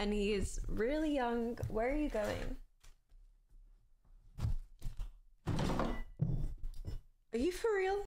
and he is really young. Where are you going? Are you for real?